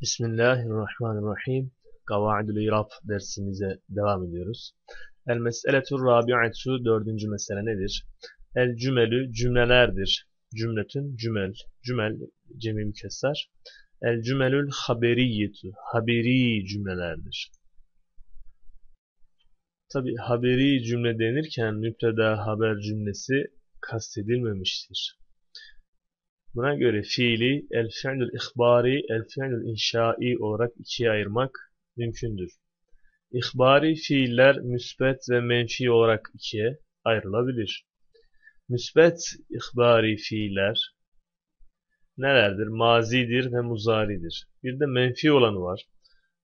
Bismillahirrahmanirrahim. Kavaidül İrab dersimize devam ediyoruz. El meseletur rabi'atu dördüncü mesele nedir? El cümelü cümlelerdir. Cümletün cümel. Cümel cemi mükesser. El cümelül haberiyyetu haberi cümlelerdir. Tabi haberi cümle denirken müpteda haber cümlesi kastedilmemiştir. Buna göre fiili el fi'lül ihbari, el fi'lül inşai olarak ikiye ayırmak mümkündür. İhbari fiiller müsbet ve menfi olarak ikiye ayrılabilir. Müsbet ihbari fiiller nelerdir? Mazidir ve muzaridir. Bir de menfi olanı var.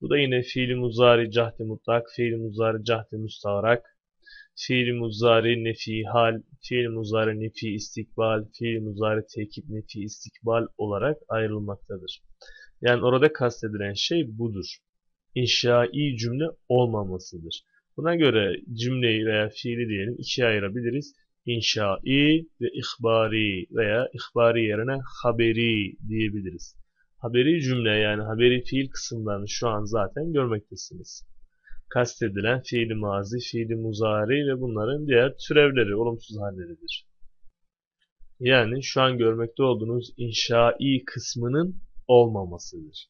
Bu da yine fiili muzari cahdi mutlak, fiili muzari cahdi müstarak, fiil muzari nefi hal, fiil muzari nefi istikbal, fiil muzari tekip nefi istikbal olarak ayrılmaktadır. Yani orada kastedilen şey budur. İnşai cümle olmamasıdır. Buna göre cümleyi veya fiili diyelim ikiye ayırabiliriz. İnşai ve ihbari veya ihbari yerine haberi diyebiliriz. Haberi cümle yani haberi fiil kısımlarını şu an zaten görmektesiniz kastedilen fiili mazi, fiili muzari ve bunların diğer türevleri, olumsuz halleridir. Yani şu an görmekte olduğunuz inşai kısmının olmamasıdır.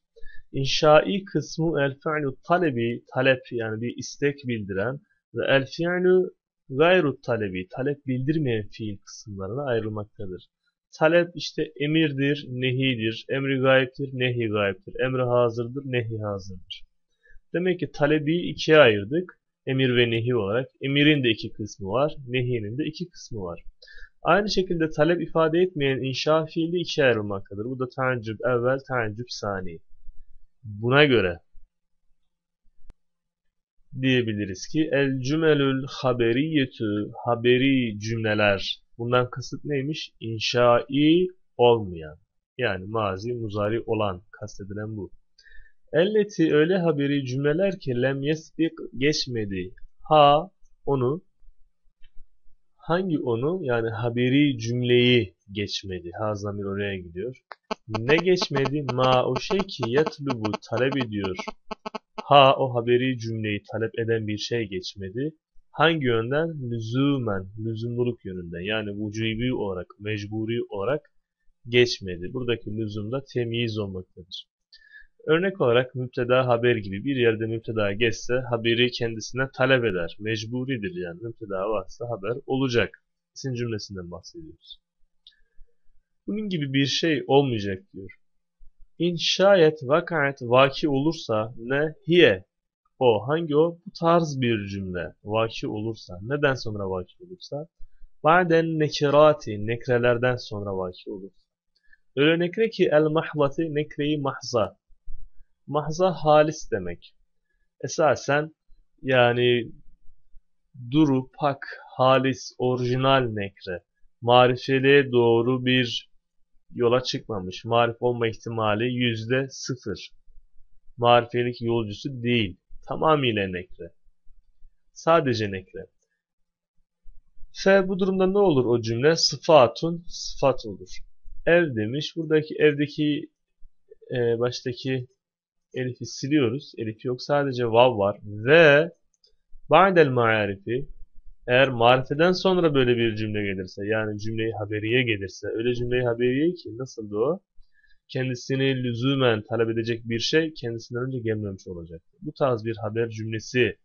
İnşai kısmı el fi'lu talebi, talep yani bir istek bildiren ve el fi'lu gayru talebi, talep bildirmeyen fiil kısımlarına ayrılmaktadır. Talep işte emirdir, nehidir, emri gayiptir, nehi gayiptir, emri hazırdır, nehi hazırdır. Demek ki talebi ikiye ayırdık. Emir ve nehi olarak. Emirin de iki kısmı var. Nehinin de iki kısmı var. Aynı şekilde talep ifade etmeyen inşa fiili ikiye ayrılmaktadır. Bu da tencüp evvel, tencüp sani. Buna göre diyebiliriz ki el cümelül haberiyetü haberi cümleler. Bundan kasıt neymiş? İnşai olmayan. Yani mazi, muzari olan kastedilen bu. Elleti öyle haberi cümleler ki lem yesbik geçmedi. Ha onu hangi onu yani haberi cümleyi geçmedi. Ha zamir oraya gidiyor. Ne geçmedi? Ma o şey ki yatlubu talep ediyor. Ha o haberi cümleyi talep eden bir şey geçmedi. Hangi yönden? Lüzumen, lüzumluluk yönünden. Yani vücubi olarak, mecburi olarak geçmedi. Buradaki lüzumda temyiz olmaktadır. Örnek olarak müpteda haber gibi bir yerde müpteda geçse haberi kendisine talep eder. Mecburidir yani müpteda varsa haber olacak. İsim cümlesinden bahsediyoruz. Bunun gibi bir şey olmayacak diyor. İn şayet vakaet vaki olursa ne hiye o hangi o bu tarz bir cümle vaki olursa neden sonra vaki olursa baden nekirati nekrelerden sonra vaki olursa öyle nekre ki el mahvati nekreyi mahza Mahza halis demek. Esasen yani duru, pak, halis, orijinal nekre. Marifeliğe doğru bir yola çıkmamış. Marif olma ihtimali yüzde sıfır. Marifelik yolcusu değil. Tamamıyla nekre. Sadece nekre. F bu durumda ne olur o cümle? Sıfatun sıfat olur. Ev demiş. Buradaki evdeki e, baştaki Elif'i siliyoruz. Elif yok sadece vav var. Ve ba'del ma'arifi eğer marifeden sonra böyle bir cümle gelirse yani cümleyi haberiye gelirse öyle cümleyi haberiye ki nasıl o? Kendisini lüzumen talep edecek bir şey kendisinden önce gelmemiş olacak. Bu tarz bir haber cümlesi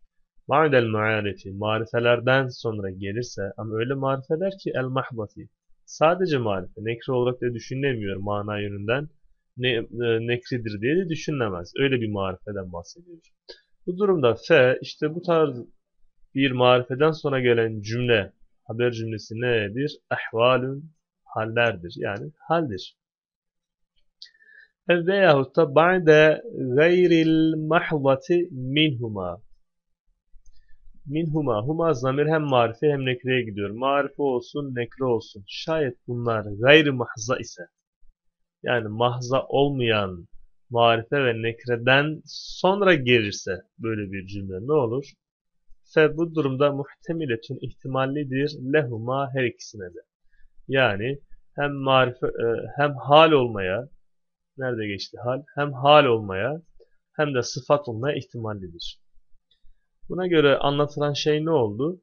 ba'del ma'arifi marifelerden sonra gelirse ama öyle marifeler ki el mahbati sadece marife nekre olarak da düşünülemiyor mana yönünden ne, e, nekridir diye de düşünülemez. Öyle bir marifeden bahsediyoruz. Bu durumda fe işte bu tarz bir marifeden sonra gelen cümle haber cümlesi nedir? Ehvalün hallerdir. Yani haldir. Veyahut da ba'de gayril mahvati minhuma. Minhuma. Huma zamir hem marife hem nekreye gidiyor. Marife olsun, nekre olsun. Şayet bunlar gayri mahza ise yani mahza olmayan marife ve nekreden sonra gelirse böyle bir cümle ne olur? Fe bu durumda muhtemiletün ihtimallidir lehuma her ikisine de. Yani hem marife e, hem hal olmaya Nerede geçti hal? Hem hal olmaya hem de sıfat olmaya ihtimallidir. Buna göre anlatılan şey ne oldu?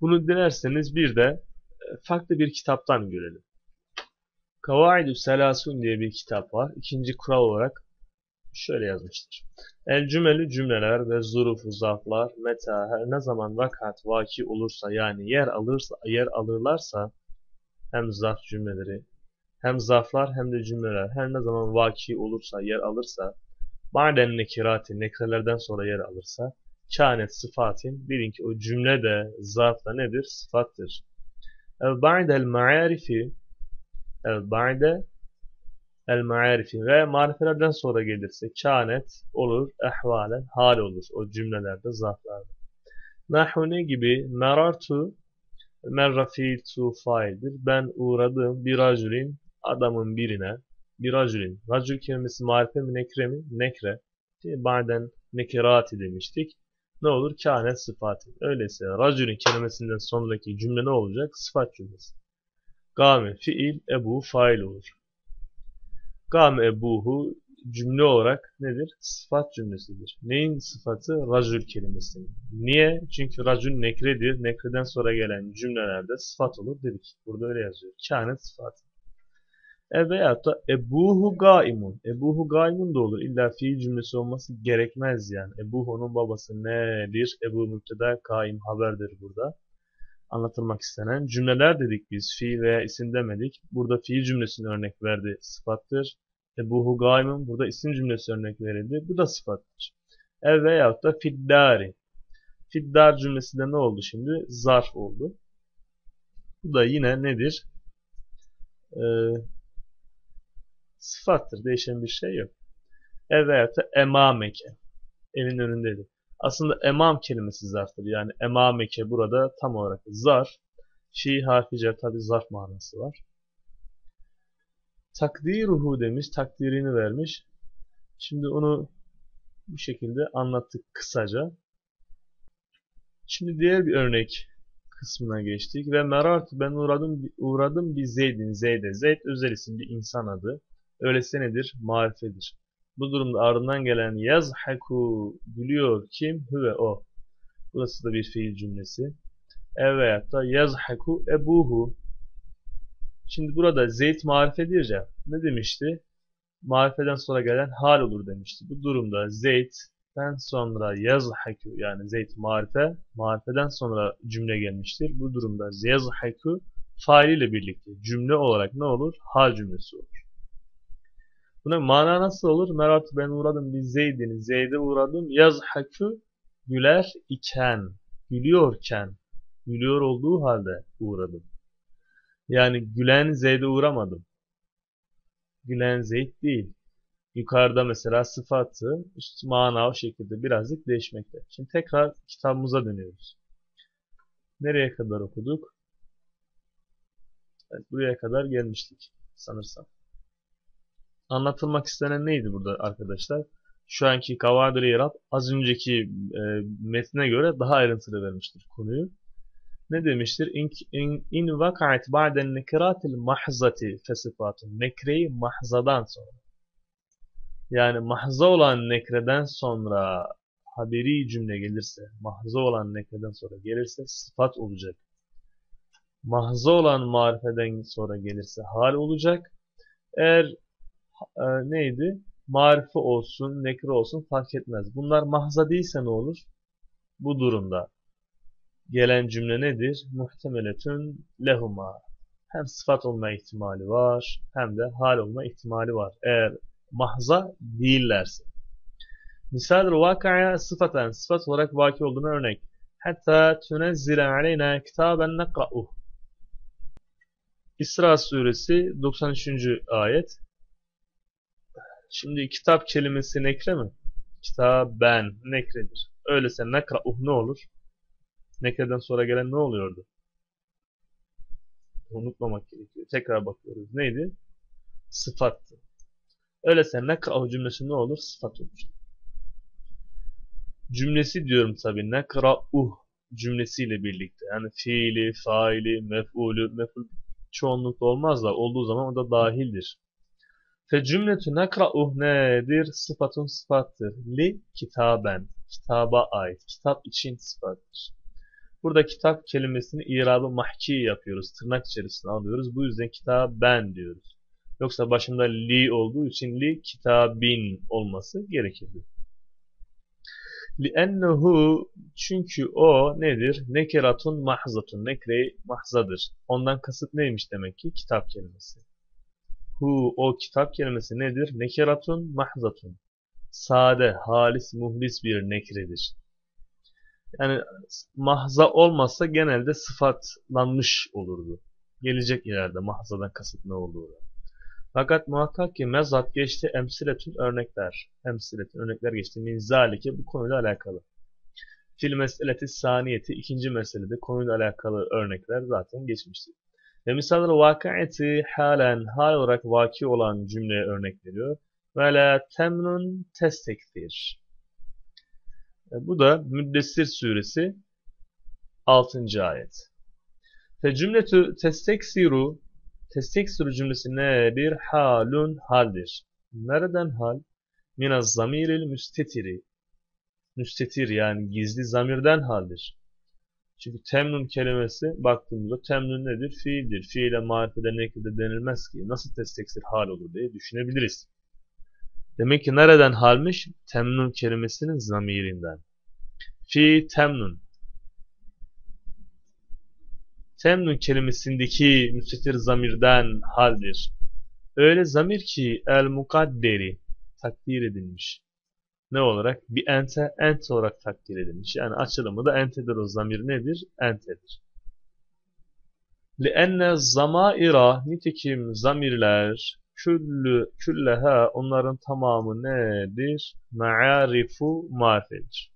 Bunu dilerseniz bir de e, farklı bir kitaptan görelim. Kavaidü Selasun diye bir kitap var. İkinci kural olarak şöyle yazmıştır. El cümleli cümleler ve zurufu zaflar meta her ne zaman vakat vaki olursa yani yer alırsa yer alırlarsa hem zaf cümleleri hem zaflar hem de cümleler her ne zaman vaki olursa yer alırsa ba'den nekirati nekrelerden sonra yer alırsa kânet sıfatin bilin ki o cümle de zarf da nedir? Sıfattır. Ba'del ma'arifi ev ba'de el ma'arifi ve marifelerden sonra gelirse kânet olur, ehvalen hal olur o cümlelerde, zarflarda. Nahu ne gibi? Merartu merrafitu faildir. Ben uğradım bir racülin adamın birine bir racülin. Racül kelimesi marife mi nekre mi? Nekre. Ba'den nekirati demiştik ne olur? Kânet sıfatı. Öyleyse racülün kelimesinden sonraki cümle ne olacak? Sıfat cümlesi. Gâme fiil, ebu fail olur. Gâme ebuhu cümle olarak nedir? Sıfat cümlesidir. Neyin sıfatı? Racül kelimesi. Niye? Çünkü racül nekredir. Nekreden sonra gelen cümlelerde sıfat olur dedik. Burada öyle yazıyor. Kânet sıfatı. E veyahut da Ebuhu gaimun. Ebuhu gaimun da olur. İlla fiil cümlesi olması gerekmez yani. Ebuhu'nun babası nedir? Ebu müpteda kaim haberdir burada. Anlatılmak istenen cümleler dedik biz. Fiil veya isim demedik. Burada fiil cümlesini örnek verdi. Sıfattır. Ebuhu gaimun. Burada isim cümlesi örnek verildi. Bu da sıfattır. E veyahut da fiddari. Fiddar cümlesi de ne oldu şimdi? Zarf oldu. Bu da yine nedir? Ee, sıfattır. Değişen bir şey yok. Ev veyahut da emameke. Evin önündeydi. Aslında emam kelimesi zarftır. Yani emameke burada tam olarak zarf. Şii harfice tabi zarf manası var. Takdiruhu demiş. Takdirini vermiş. Şimdi onu bu şekilde anlattık kısaca. Şimdi diğer bir örnek kısmına geçtik ve merartu ben uğradım uğradım bir Zeyd'in Zeyd'e. Zeyd özel isim bir insan adı. Öyleyse nedir? Marifedir. Bu durumda ardından gelen yazhaku gülüyor kim? Hüve o. Burası da bir fiil cümlesi. Ev veyahut da yazhaku ebuhu. Şimdi burada Zeyd marifedir ya. Ne demişti? Marifeden sonra gelen hal olur demişti. Bu durumda Zeyd'den sonra yazhaku yani Zeyd marife, marifeden sonra cümle gelmiştir. Bu durumda yazhaku failiyle birlikte cümle olarak ne olur? Hal cümlesi olur. Buna mana nasıl olur? Merat ben uğradım bir Zeyd'in. Zeyd'e uğradım. Yazhakü güler iken, gülüyorken, gülüyor olduğu halde uğradım. Yani gülen Zeyd'e uğramadım. Gülen Zeyd değil. Yukarıda mesela sıfatı, işte mana o şekilde birazcık değişmekte. Şimdi tekrar kitabımıza dönüyoruz. Nereye kadar okuduk? Evet, buraya kadar gelmiştik sanırsam. Anlatılmak istenen neydi burada arkadaşlar? Şu anki Kavadir Yarab az önceki e, metne göre daha ayrıntılı vermiştir konuyu. Ne demiştir? İn, in, in vaka'at ba'den nekiratil mahzati fesifatun. Nekreyi mahzadan sonra. Yani mahza olan nekreden sonra haberi cümle gelirse, mahza olan nekreden sonra gelirse sıfat olacak. Mahza olan marifeden sonra gelirse hal olacak. Eğer e, neydi? Marife olsun, nekre olsun fark etmez. Bunlar mahza değilse ne olur? Bu durumda gelen cümle nedir? Muhtemeletün lehuma. Hem sıfat olma ihtimali var, hem de hal olma ihtimali var. Eğer mahza değillerse. Misal vakaya sıfaten, sıfat olarak vaki olduğuna örnek. Hatta tunezzile aleyna kitaben nekra'uh. İsra suresi 93. ayet. Şimdi kitap kelimesi nekre mi? Kitaben nekredir. Öyleyse nekra'uh ne olur? Nekreden sonra gelen ne oluyordu? Unutmamak gerekiyor. Tekrar bakıyoruz. Neydi? Sıfattı. Öyleyse nekra'uh cümlesi ne olur? Sıfat olur. Cümlesi diyorum tabi. Nekra'uh cümlesiyle birlikte. Yani fiili, faili, mef'ulü, mef'ul çoğunlukta olmaz da olduğu zaman o da dahildir. Fe cümletü nekra'uh nedir? Sıfatun sıfattır. Li kitaben. Kitaba ait. Kitap için sıfattır. Burada kitap kelimesini irabı mahki yapıyoruz. Tırnak içerisine alıyoruz. Bu yüzden kitaben diyoruz. Yoksa başında li olduğu için li kitabin olması gerekirdi. Li'ennehu çünkü o nedir? Nekeratun mahzatun. Nekre mahzadır. Ondan kasıt neymiş demek ki? Kitap kelimesi. Hu o kitap kelimesi nedir? Nekeratun mahzatun. Sade, halis, muhlis bir nekredir. Yani mahza olmazsa genelde sıfatlanmış olurdu. Gelecek ileride mahzadan kasıt ne olduğu. Fakat muhakkak ki mezat geçti emsiletün örnekler. Emsiletün örnekler geçti. Min zalike bu konuyla alakalı. Fil meseleti saniyeti ikinci meselede konuyla alakalı örnekler zaten geçmişti. Ve misalları vakaeti halen hal olarak vaki olan cümleye örnek veriyor. Ve la temnun testektir. E, bu da Müddessir suresi 6. ayet. Fe cümletü testeksiru Testeksir cümlesi nedir? Halun haldir. Nereden hal? Minaz zamiril müstetiri. Müstetir yani gizli zamirden haldir. Çünkü temnun kelimesi baktığımızda temnun nedir? Fiildir. Fiile marifede nekide denilmez ki. Nasıl testeksir hal olur diye düşünebiliriz. Demek ki nereden halmiş? Temnun kelimesinin zamirinden. Fi temnun. Temnun kelimesindeki müstetir zamirden haldir. Öyle zamir ki el mukadderi takdir edilmiş Ne olarak? Bir ente, ente olarak takdir edilmiş. Yani açılımı da entedir o zamir nedir? Entedir. لِأَنَّ zamaira nitekim zamirler küllü, külleha onların tamamı nedir? Ma'arifu marifedir.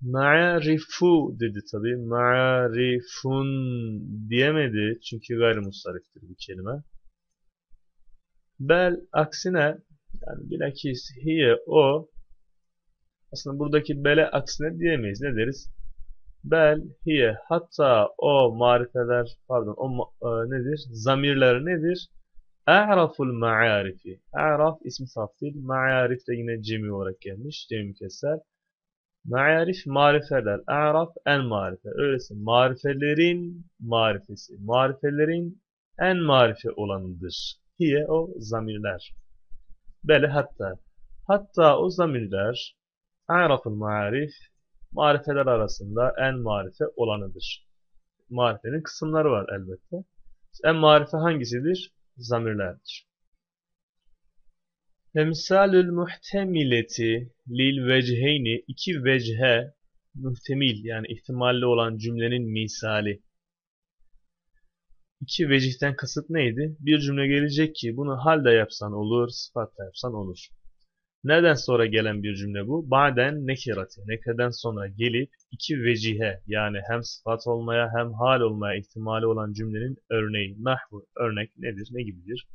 Ma'rifu dedi tabi. Ma'rifun diyemedi. Çünkü gayrimustariftir bu kelime. Bel aksine yani bilakis hiye o aslında buradaki bele aksine diyemeyiz. Ne deriz? Bel hiye hatta o marifeler pardon o e, nedir? Zamirler nedir? A'raful ma'arifi. A'raf ismi taftil. Ma'arif de yine cemi olarak gelmiş. Cemi keser. Ma'arif marifeler. A'raf en marife. Öyleyse marifelerin marifesi. Marifelerin en marife olanıdır. Hiye o zamirler. Bele hatta. Hatta o zamirler A'raful marif marifeler arasında en marife olanıdır. Marifenin kısımları var elbette. En marife hangisidir? Zamirlerdir. Emsalül muhtemileti lil vecheyni iki vechhe muhtemil yani ihtimalli olan cümlenin misali. İki vecihten kasıt neydi? Bir cümle gelecek ki bunu halde yapsan olur, sıfatla yapsan olur. Neden sonra gelen bir cümle bu? Ba'den nekirati. Nekireden sonra gelip iki vecihe yani hem sıfat olmaya hem hal olmaya ihtimali olan cümlenin örneği. Nahvu örnek nedir? Ne gibidir?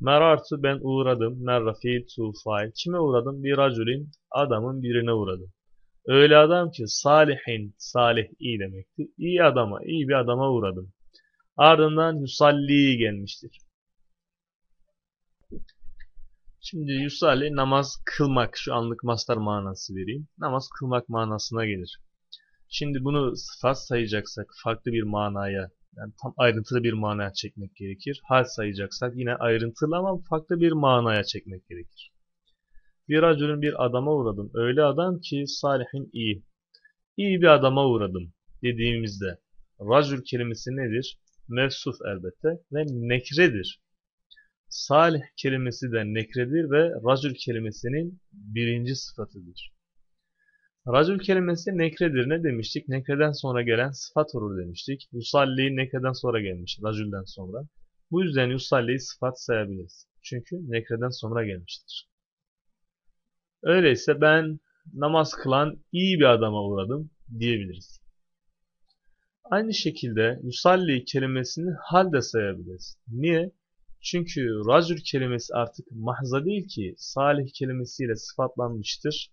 Merartu ben uğradım. Merrafil tufay. Kime uğradım? Bir raculin. Adamın birine uğradım. Öyle adam ki salihin. Salih iyi demekti. İyi adama, iyi bir adama uğradım. Ardından yusalli gelmiştir. Şimdi yusalli namaz kılmak. Şu anlık mastar manası vereyim. Namaz kılmak manasına gelir. Şimdi bunu sıfat sayacaksak farklı bir manaya yani tam ayrıntılı bir manaya çekmek gerekir. Hal sayacaksak yine ayrıntılı ama farklı bir manaya çekmek gerekir. Bir racülün bir adama uğradım. Öyle adam ki salihin iyi. İyi bir adama uğradım dediğimizde racül kelimesi nedir? Mevsuf elbette ve nekredir. Salih kelimesi de nekredir ve racül kelimesinin birinci sıfatıdır. Racül kelimesi nekredir. Ne demiştik? Nekreden sonra gelen sıfat olur demiştik. Yusalli nekreden sonra gelmiş. Racülden sonra. Bu yüzden yusalli'yi sıfat sayabiliriz. Çünkü nekreden sonra gelmiştir. Öyleyse ben namaz kılan iyi bir adama uğradım diyebiliriz. Aynı şekilde yusalli kelimesini hal de sayabiliriz. Niye? Çünkü racül kelimesi artık mahza değil ki salih kelimesiyle sıfatlanmıştır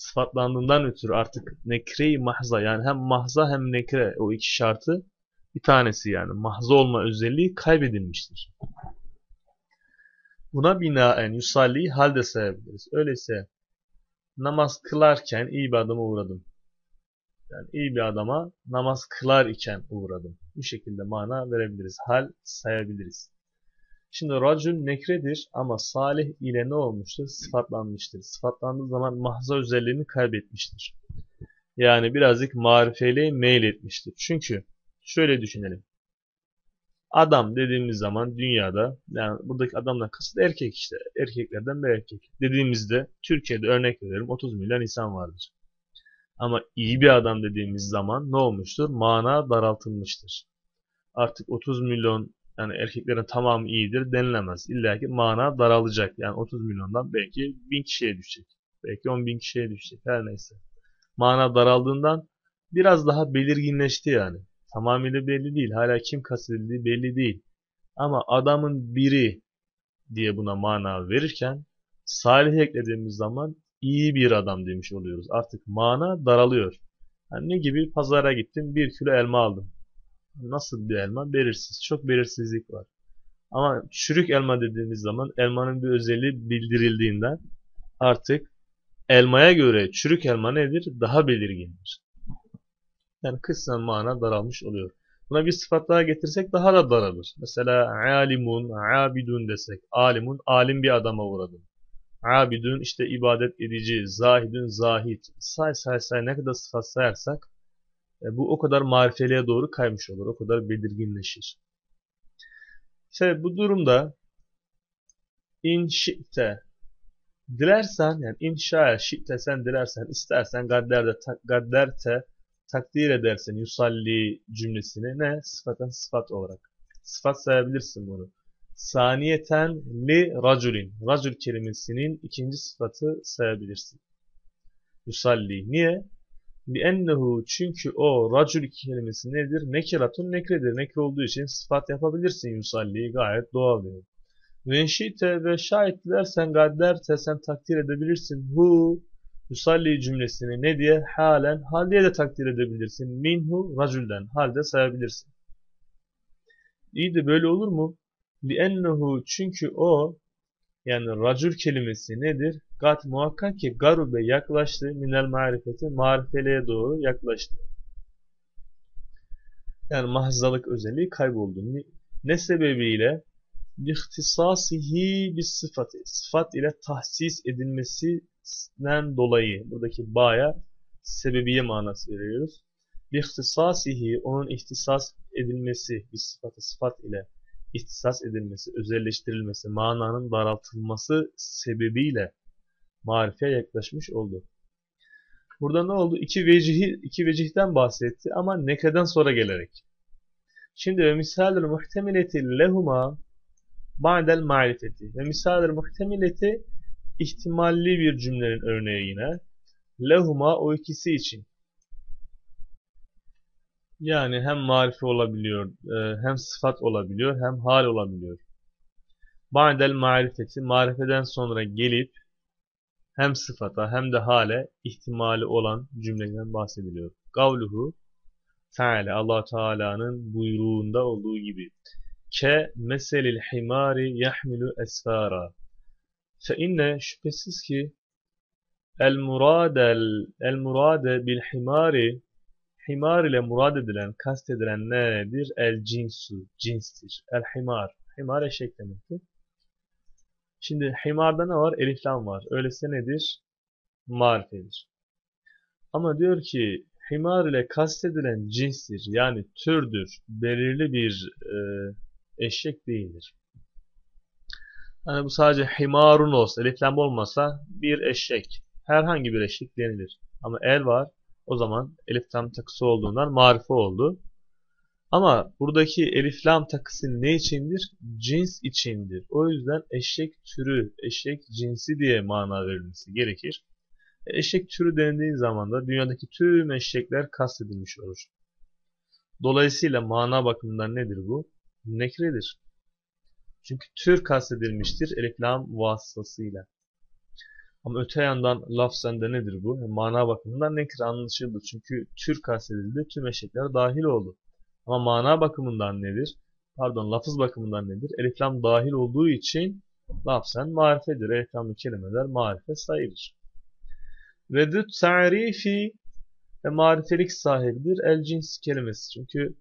sıfatlandığından ötürü artık nekre-i mahza yani hem mahza hem nekre o iki şartı bir tanesi yani mahza olma özelliği kaybedilmiştir. Buna binaen yusalli halde sayabiliriz. Öyleyse namaz kılarken iyi bir adama uğradım. Yani iyi bir adama namaz kılar iken uğradım. Bu şekilde mana verebiliriz. Hal sayabiliriz. Şimdi racül nekredir ama salih ile ne olmuştur? Sıfatlanmıştır. Sıfatlandığı zaman mahza özelliğini kaybetmiştir. Yani birazcık marifeli meyil etmiştir. Çünkü şöyle düşünelim. Adam dediğimiz zaman dünyada yani buradaki adamdan kasıt erkek işte. Erkeklerden bir erkek. Dediğimizde Türkiye'de örnek veriyorum 30 milyon insan vardır. Ama iyi bir adam dediğimiz zaman ne olmuştur? Mana daraltılmıştır. Artık 30 milyon yani erkeklerin tamamı iyidir denilemez. İlla ki mana daralacak. Yani 30 milyondan belki 1000 kişiye düşecek. Belki 10 bin kişiye düşecek. Her neyse. Mana daraldığından biraz daha belirginleşti yani. Tamamıyla belli değil. Hala kim kastedildiği belli değil. Ama adamın biri diye buna mana verirken salih eklediğimiz zaman iyi bir adam demiş oluyoruz. Artık mana daralıyor. Yani ne gibi? Pazara gittim bir kilo elma aldım. Nasıl bir elma? Belirsiz. Çok belirsizlik var. Ama çürük elma dediğimiz zaman elmanın bir özelliği bildirildiğinden artık elmaya göre çürük elma nedir? Daha belirgindir. Yani kısmen mana daralmış oluyor. Buna bir sıfat daha getirsek daha da daralır. Mesela alimun, abidun desek. Alimun, alim bir adama uğradım. Abidun işte ibadet edici, zahidun zahid. Say say say ne kadar sıfat sayarsak e, bu o kadar marifeliğe doğru kaymış olur. O kadar belirginleşir. İşte bu durumda inşi'te dilersen yani inşa şi'te sen dilersen istersen gadderde gadderte takdir edersen yusalli cümlesini ne? Sıfaten sıfat olarak. Sıfat sayabilirsin bunu. Saniyeten li raculin. Racul kelimesinin ikinci sıfatı sayabilirsin. Yusalli. Niye? ennehu çünkü o racul kelimesi nedir? Nekiratun nekredir. Nekre olduğu için sıfat yapabilirsin yusalli. Gayet doğal diyor. Ve şite ve şahit dilersen gadderte sen takdir edebilirsin. Hu yusalli cümlesini ne diye? Halen, hal de takdir edebilirsin. Minhu raculden, halde sayabilirsin. İyi de böyle olur mu? Ennehu çünkü o yani racül kelimesi nedir? Gat muhakkak ki garube yaklaştı minel marifeti marifeliğe doğru yaklaştı. Yani mahzalık özelliği kayboldu. Ne sebebiyle? İhtisasihi bir sıfatı. Sıfat ile tahsis edilmesinden dolayı buradaki baya sebebiye manası veriyoruz. İhtisasihi onun ihtisas edilmesi bir sıfatı sıfat ile ihtisas edilmesi, özelleştirilmesi, mananın daraltılması sebebiyle marifeye yaklaşmış oldu. Burada ne oldu? İki, vecihi, iki vecihten bahsetti ama nekreden sonra gelerek. Şimdi ve misalül muhtemileti lehuma ba'del marifeti. Ve misalül muhtemileti ihtimalli bir cümlenin örneği yine. Lehuma o ikisi için. Yani hem marife olabiliyor, e, hem sıfat olabiliyor, hem hal olabiliyor. Ba'del marifeti, marifeden sonra gelip hem sıfata hem de hale ihtimali olan cümleden bahsediliyor. Gavluhu Teala Allah Teala'nın buyruğunda olduğu gibi ke meselil himari yahmilu esfara fe inne şüphesiz ki el muradel el murade bil himari himar ile murad edilen, kast edilen nedir? El cinsu, cinstir. El himar. Himar eşek demektir. Şimdi himarda ne var? Eliflam var. Öyleyse nedir? Marifedir. Ama diyor ki himar ile kastedilen cinstir. Yani türdür. Belirli bir e, eşek değildir. Yani bu sadece himarun olsa, eliflam olmasa bir eşek. Herhangi bir eşek denilir. Ama el var. O zaman elif lam takısı olduğundan marife oldu. Ama buradaki elif lam takısı ne içindir? Cins içindir. O yüzden eşek türü, eşek cinsi diye mana verilmesi gerekir. E, eşek türü denildiği zaman da dünyadaki tüm eşekler kastedilmiş olur. Dolayısıyla mana bakımından nedir bu? Nekredir. Çünkü tür kastedilmiştir elif lam vasıtasıyla. Ama öte yandan lafzen de nedir bu? Yani mana bakımından nekir anlaşıldı. Çünkü tür kastedildi. Tüm eşekler dahil oldu. Ama mana bakımından nedir? Pardon lafız bakımından nedir? Eliflam dahil olduğu için lafzen marifedir. Eliflamlı kelimeler marife sayılır. Ve düt ta'rifi ve marifelik sahibidir. El cins kelimesi. Çünkü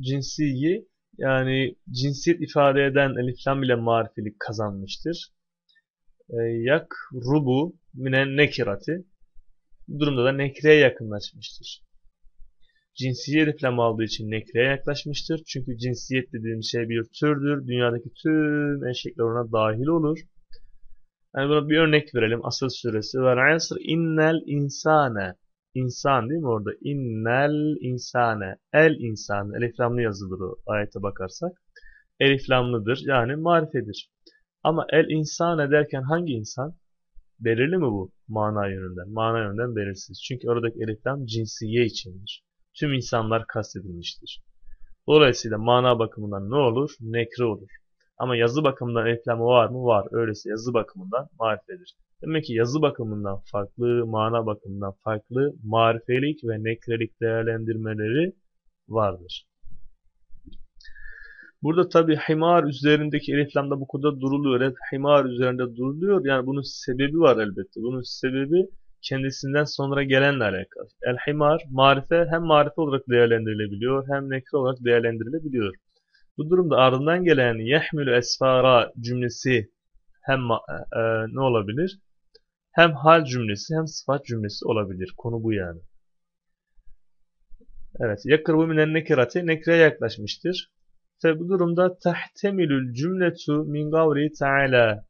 cinsiyi yani cinsiyet ifade eden eliflam ile marifelik kazanmıştır. E, yak rubu minen nekirati. Bu durumda da nekreye yakınlaşmıştır. Cinsiyet eliflam aldığı için nekreye yaklaşmıştır. Çünkü cinsiyet dediğimiz şey bir türdür. Dünyadaki tüm eşekler ona dahil olur. Yani buna bir örnek verelim. Asıl suresi ve asr innel insane insan değil mi orada? İnnel insane. El insan. Eliflamlı yazılır o ayete bakarsak. Eliflamlıdır. Yani marifedir. Ama el insane derken hangi insan? Belirli mi bu? Mana yönünden. Mana yönünden belirsiz. Çünkü oradaki eliflam cinsiye içindir. Tüm insanlar kastedilmiştir. Dolayısıyla mana bakımından ne olur? Nekre olur. Ama yazı bakımından eliflamı var mı? Var. Öyleyse yazı bakımından marifedir. Demek ki yazı bakımından farklı, mana bakımından farklı marifelik ve nekrelik değerlendirmeleri vardır. Burada tabi himar üzerindeki eliflamda bu kadar duruluyor. Hep himar üzerinde duruluyor. Yani bunun sebebi var elbette. Bunun sebebi kendisinden sonra gelenle alakalı. El himar, marife hem marife olarak değerlendirilebiliyor hem nekre olarak değerlendirilebiliyor. Bu durumda ardından gelen yehmülü esfara cümlesi hem e, ne olabilir? Hem hal cümlesi hem sıfat cümlesi olabilir. Konu bu yani. Evet. Yakırbu minen nekirati nekreye yaklaşmıştır. Ve bu durumda tahtemilül cümletu min gavri teala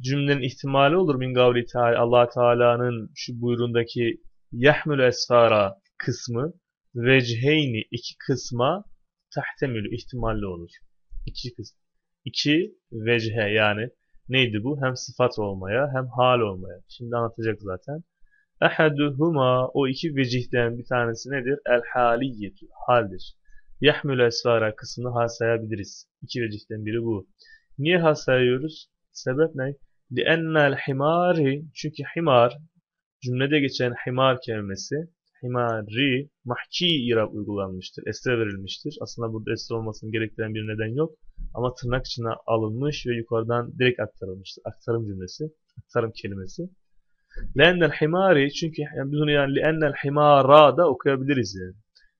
cümlenin ihtimali olur min gavri teala Allah Teala'nın şu buyruğundaki yahmül esfara kısmı vecheyni iki kısma tahtemilü ihtimalli olur. İki kısım. İki vechhe yani neydi bu? Hem sıfat olmaya hem hal olmaya. Şimdi anlatacak zaten. Ehaduhuma o iki vecihten bir tanesi nedir? El haliyyetu haldir. Yahmül esvara kısmını hal sayabiliriz. İki vecihten biri bu. Niye hal sayıyoruz? Sebep ne? لِأَنَّ himari Çünkü himar, cümlede geçen himar kelimesi, himari, mahki irab uygulanmıştır. Esre verilmiştir. Aslında burada esre olmasını gerektiren bir neden yok. Ama tırnak içine alınmış ve yukarıdan direkt aktarılmıştır. Aktarım cümlesi, aktarım kelimesi. لَاَنَّ himari Çünkü yani biz onu yani لِأَنَّ himara da okuyabiliriz yani.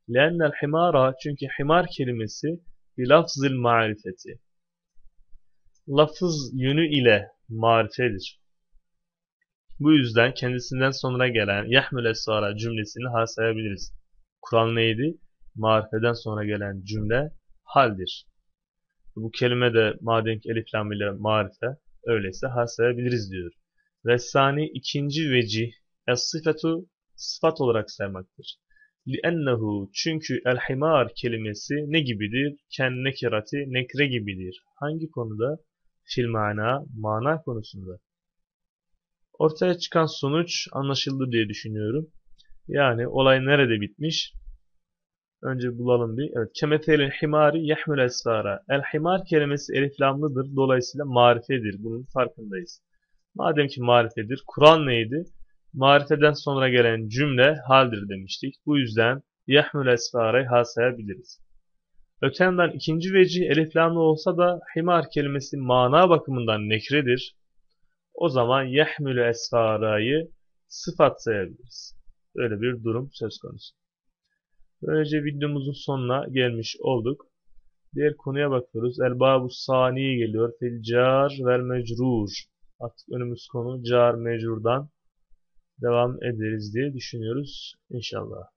لَاَنَّ himara Çünkü himar kelimesi bir lafzil marifeti. Lafız yönü ile marifedir. Bu yüzden kendisinden sonra gelen yahmül esvara cümlesini hal sayabiliriz. Kur'an neydi? Marifeden sonra gelen cümle haldir. Bu kelime de madem ki elif lam ile marife öyleyse hal sayabiliriz diyor. Ve sani ikinci vecih es-sıfatu sıfat olarak saymaktır. لِأَنَّهُ Çünkü el-himar kelimesi ne gibidir? Ken nekirati nekre gibidir. Hangi konuda? Fil mana, mana konusunda. Ortaya çıkan sonuç anlaşıldı diye düşünüyorum. Yani olay nerede bitmiş? Önce bulalım bir. Evet. Kemetelin himari yahmül esfara. El himar kelimesi eliflamlıdır. Dolayısıyla marifedir. Bunun farkındayız. Madem ki marifedir. Kur'an neydi? Marifeden sonra gelen cümle haldir demiştik. Bu yüzden yahmül esfara'yı hal sayabiliriz. Öte yandan ikinci veci eliflamlı olsa da himar kelimesi mana bakımından nekredir. O zaman yahmülü esfarayı sıfat sayabiliriz. Öyle bir durum söz konusu. Böylece videomuzun sonuna gelmiş olduk. Diğer konuya bakıyoruz. El babu sani geliyor. Fil car vel mecrur. Artık önümüz konu car mecrurdan devam ederiz diye düşünüyoruz. İnşallah.